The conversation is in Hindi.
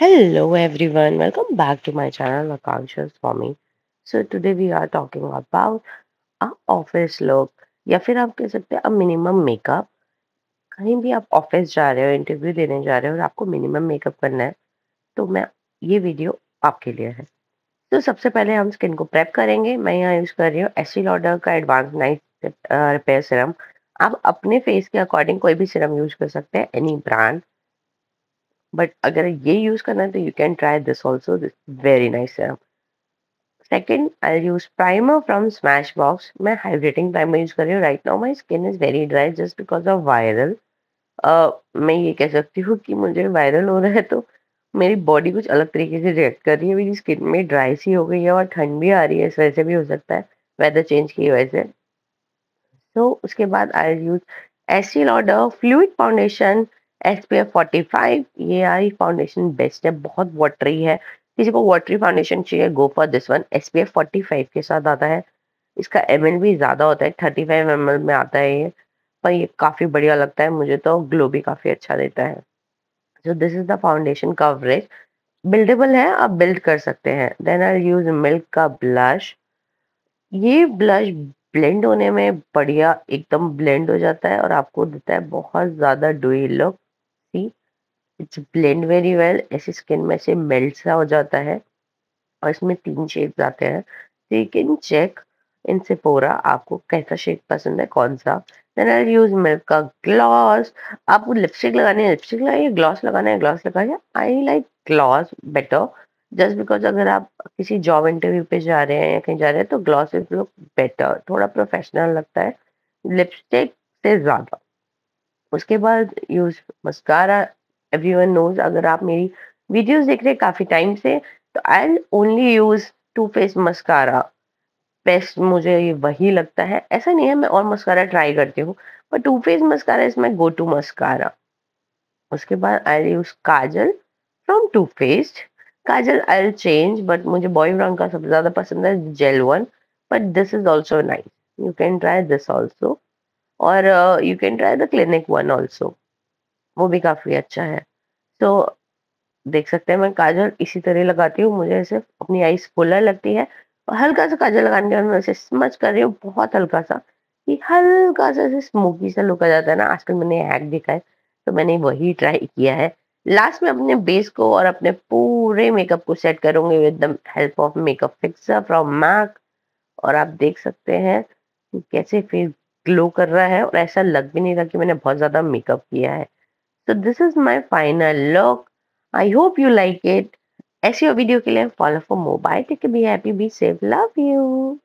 Hello everyone, welcome back to my channel Akanksha Swami. So today we are talking about a office look. या फिर आप कह सकते हैं मिनिमम मेकअप कहीं भी आप ऑफ़िस जा रहे हो इंटरव्यू देने जा रहे हो और आपको मिनिमम मेकअप करना है तो मैं ये वीडियो आपके लिए है। तो सबसे पहले हम स्किन को प्रेप करेंगे। मैं यहाँ यूज़ कर रही हूँ एसी लॉडर का एडवांस नाइट रिपेयर सिरम आप अपने फेस के अकॉर्डिंग कोई भी सिरम यूज़ कर सकते हैं एनी ब्रांड बट अगर ये यूज़ करना है तो you can try this also this very nice serum second I use primer from Smashbox मैं हाइड्रेटिंग प्राइमर यूज़ कर रही हूँ. Right now my skin is very dry just because of viral मैं ये कह सकती हूँ कि मुझे वायरल हो रहा है तो मेरी बॉडी कुछ अलग तरीके से रिएक्ट कर रही है. मेरी स्किन में ड्राई सी हो गई है और ठंड भी आ रही है, इस वजह से भी हो सकता है. वेदर चेंज की वजह से. तो उसके बाद I use Estee Lauder fluid foundation S P F forty five ये आई फाउंडेशन बेस्ट है, बहुत वाटरी है। किसी को वाटरी फाउंडेशन चाहिए go for this one S P F forty five के साथ आता है। इसका एम एल भी ज़्यादा होता है थर्टी फाइव एम एल में आता है ये। पर ये काफ़ी बढ़िया लगता है, मुझे तो ग्लो भी काफ़ी अच्छा देता है। So this is the foundation coverage buildable है, आप बिल्ड कर सकते हैं। देन आई यूज़ मिल्क का ब्लश ये ब्लश ब्लेंड होने में बढ़िया एकदम ब्लेंड हो जाता है और आपको देता है बहुत ज़्यादा dewy look C, it's blend very well, ऐसी स्किन में से मेल्ट सा हो जाता है और इसमें तीन शेड्स आते हैं। तो you can check in Sephora आपको कैसा शेड पसंद है, कौन सा। देन आई यूज़ मिल्क का ग्लॉस आपको लिपस्टिक लगानी है लिपस्टिक लगाइए ग्लॉस लगाना है ग्लॉस लगाइए I like gloss better just because अगर आप किसी जॉब इंटरव्यू पे जा रहे हैं या कहीं जा रहे हैं तो ग्लॉस इज़ लुक बेटर थोड़ा प्रोफेशनल लगता है। लिपस्टिक से ज़्यादा। उसके बाद यूज़ मस्कारा एवरीवन नोज़ अगर आप मेरी वीडियोस देख रहे काफ़ी टाइम से तो I only use Too Faced mascara best मुझे ये वही लगता है। ऐसा नहीं है, मैं और मस्कारा ट्राई करती हूँ but Too Faced mascara is my go to mascara उसके बाद I'll use kajal from Too Faced kajal I change but मुझे बॉय ब्राउन का सबसे ज़्यादा पसंद है gel one but this is also nice you can try this also और you can try the Clinique one also वो भी काफ़ी अच्छा है। तो देख सकते हैं, मैं काजल इसी तरह लगाती हूँ, मुझे ऐसे अपनी आईज फुलर लगती है। और हल्का सा काजल लगाने के बाद मैं ऐसे स्मच कर रही हूँ, बहुत हल्का सा। कि हल्का सा स्मोकी सा लुक आ जाता है ना, आजकल मैंने हैक देखा है तो मैंने वही ट्राई किया है। लास्ट में अपने बेस को और अपने पूरे मेकअप को सेट करूँगी with the help of makeup fixer from MAC और आप देख सकते हैं, कि कैसे फेस ग्लो कर रहा है और ऐसा लग भी नहीं रहा कि मैंने बहुत ज़्यादा मेकअप किया है। So this is my final look I hope you like it ऐसी वीडियो के लिए follow for mobile tech be happy be safe love you